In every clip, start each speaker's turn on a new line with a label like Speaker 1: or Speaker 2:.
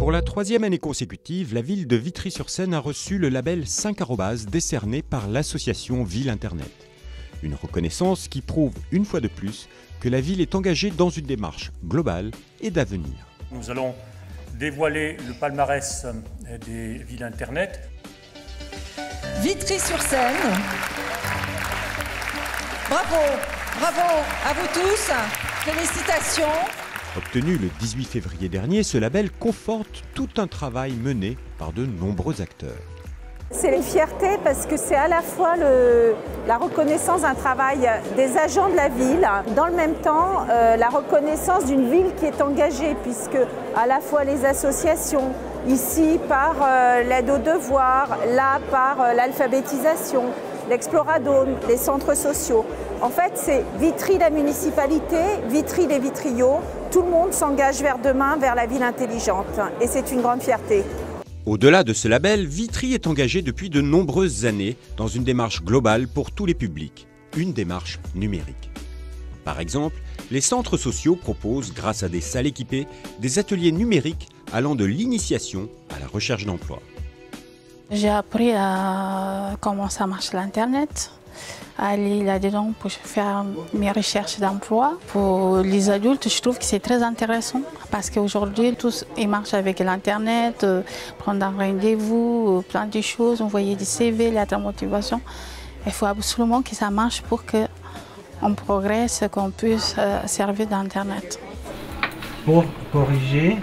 Speaker 1: Pour la troisième année consécutive, la ville de Vitry-sur-Seine a reçu le label 5 arrobas décerné par l'association Ville Internet. Une reconnaissance qui prouve une fois de plus que la ville est engagée dans une démarche globale et d'avenir.
Speaker 2: Nous allons dévoiler le palmarès des villes Internet.
Speaker 3: Vitry-sur-Seine. Bravo, bravo à vous tous. Félicitations.
Speaker 1: Obtenu le 18 février dernier, ce label conforte tout un travail mené par de nombreux acteurs.
Speaker 4: C'est une fierté parce que c'est à la fois la reconnaissance d'un travail des agents de la ville, dans le même temps euh, la reconnaissance d'une ville qui est engagée puisque à la fois les associations, ici par euh, l'aide aux devoirs, là par euh, l'alphabétisation, l'exploradome, les centres sociaux. En fait, c'est Vitry la municipalité, Vitry les vitriaux, tout le monde s'engage vers demain, vers la ville intelligente et c'est une grande fierté.
Speaker 1: Au-delà de ce label, Vitry est engagé depuis de nombreuses années dans une démarche globale pour tous les publics, une démarche numérique. Par exemple, les centres sociaux proposent, grâce à des salles équipées, des ateliers numériques allant de l'initiation à la recherche d'emploi.
Speaker 5: J'ai appris comment ça marche l'Internet, aller là-dedans pour faire mes recherches d'emploi. Pour les adultes, je trouve que c'est très intéressant parce qu'aujourd'hui, tous ils marchent avec l'Internet, euh, prendre un rendez-vous, euh, plein de choses, envoyer des CV, lettres de motivation. Il faut absolument que ça marche pour qu'on progresse, qu'on puisse euh, servir d'Internet.
Speaker 6: Pour corriger,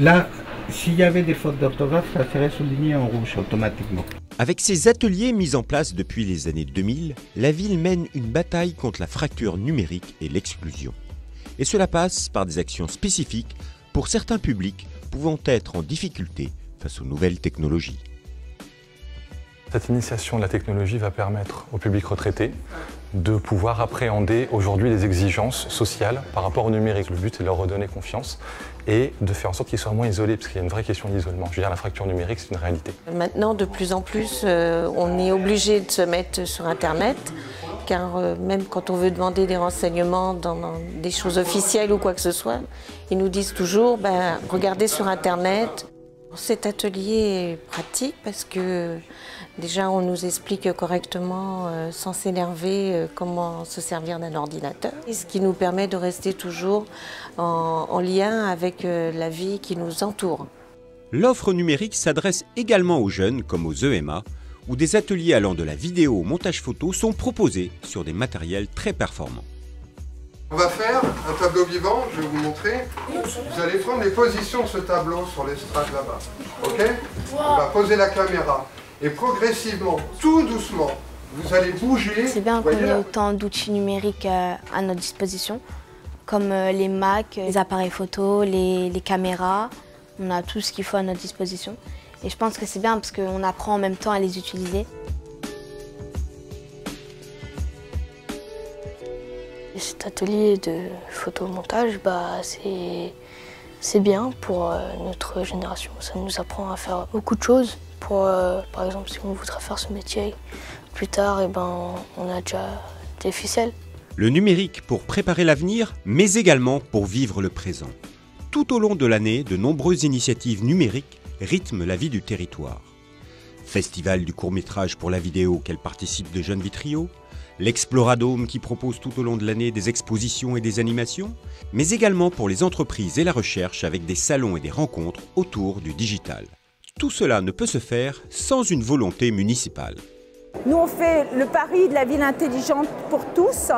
Speaker 6: là, s'il y avait des fautes d'orthographe, ça serait souligné en rouge automatiquement.
Speaker 1: Avec ces ateliers mis en place depuis les années 2000, la ville mène une bataille contre la fracture numérique et l'exclusion. Et cela passe par des actions spécifiques pour certains publics pouvant être en difficulté face aux nouvelles technologies.
Speaker 7: Cette initiation de la technologie va permettre au public retraité de pouvoir appréhender aujourd'hui les exigences sociales par rapport au numérique. Le but est de leur redonner confiance et de faire en sorte qu'ils soient moins isolés, parce qu'il y a une vraie question d'isolement. Je veux dire, la fracture numérique, c'est une réalité.
Speaker 8: Maintenant, de plus en plus, euh, on est obligé de se mettre sur Internet, car euh, même quand on veut demander des renseignements dans, dans, des choses officielles ou quoi que ce soit, ils nous disent toujours, ben, regardez sur Internet. Cet atelier est pratique parce que déjà on nous explique correctement, euh, sans s'énerver, euh, comment se servir d'un ordinateur. Ce qui nous permet de rester toujours en, en lien avec euh, la vie qui nous entoure.
Speaker 1: L'offre numérique s'adresse également aux jeunes comme aux EMA, où des ateliers allant de la vidéo au montage photo sont proposés sur des matériels très performants.
Speaker 9: On va faire un tableau vivant, je vais vous montrer. Vous allez prendre les positions de ce tableau sur l'estrade là-bas. Ok On va poser la caméra. Et progressivement, tout doucement, vous allez bouger.
Speaker 10: C'est bien qu'on ait autant d'outils numériques euh, à notre disposition, comme euh, les Mac, les appareils photo, les, les caméras. On a tout ce qu'il faut à notre disposition. Et je pense que c'est bien parce qu'on apprend en même temps à les utiliser.
Speaker 11: Cet atelier de photomontage, bah, c'est bien pour euh, notre génération. Ça nous apprend à faire beaucoup de choses. Pour, euh, par exemple, si on voudrait faire ce métier plus tard, et ben, on a déjà des ficelles.
Speaker 1: Le numérique pour préparer l'avenir, mais également pour vivre le présent. Tout au long de l'année, de nombreuses initiatives numériques rythment la vie du territoire. Festival du court-métrage pour la vidéo auquel participent de jeunes vitriaux, l'Exploradome qui propose tout au long de l'année des expositions et des animations, mais également pour les entreprises et la recherche avec des salons et des rencontres autour du digital. Tout cela ne peut se faire sans une volonté municipale.
Speaker 4: Nous, on fait le pari de la ville intelligente pour tous.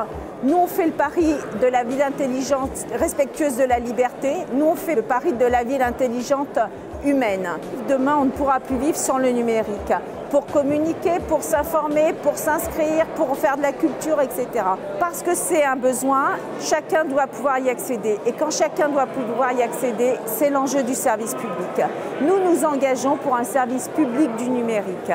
Speaker 4: Nous, on fait le pari de la ville intelligente respectueuse de la liberté. Nous, on fait le pari de la ville intelligente humaine. Demain, on ne pourra plus vivre sans le numérique. Pour communiquer, pour s'informer, pour s'inscrire, pour faire de la culture, etc. Parce que c'est un besoin, chacun doit pouvoir y accéder. Et quand chacun doit pouvoir y accéder, c'est l'enjeu du service public. Nous nous engageons pour un service public du numérique.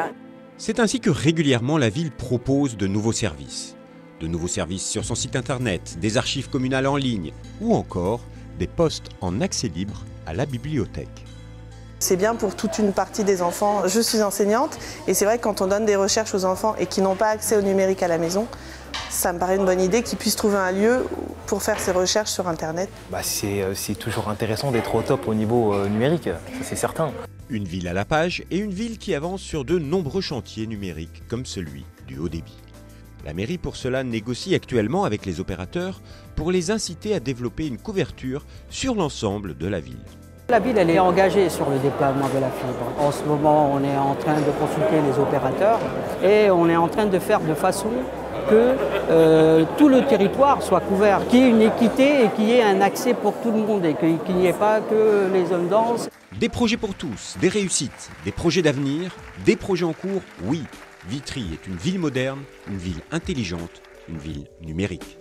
Speaker 1: C'est ainsi que régulièrement la ville propose de nouveaux services. De nouveaux services sur son site internet, des archives communales en ligne ou encore des postes en accès libre à la bibliothèque.
Speaker 12: C'est bien pour toute une partie des enfants. Je suis enseignante et c'est vrai que quand on donne des recherches aux enfants et qui n'ont pas accès au numérique à la maison, ça me paraît une bonne idée qu'ils puissent trouver un lieu pour faire ses recherches sur Internet.
Speaker 13: Bah, c'est toujours intéressant d'être au top au niveau numérique, ça c'est certain.
Speaker 1: Une ville à la page et une ville qui avance sur de nombreux chantiers numériques comme celui du haut débit. La mairie pour cela négocie actuellement avec les opérateurs pour les inciter à développer une couverture sur l'ensemble de la ville.
Speaker 14: La ville elle est engagée sur le déploiement de la fibre. En ce moment, on est en train de consulter les opérateurs et on est en train de faire de façon que euh, tout le territoire soit couvert, qu'il y ait une équité et qu'il y ait un accès pour tout le monde et qu'il n'y ait pas que les zones denses.
Speaker 1: Des projets pour tous, des réussites, des projets d'avenir, des projets en cours, oui. Vitry est une ville moderne, une ville intelligente, une ville numérique.